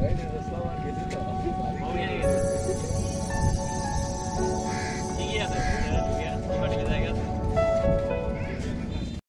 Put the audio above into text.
Right?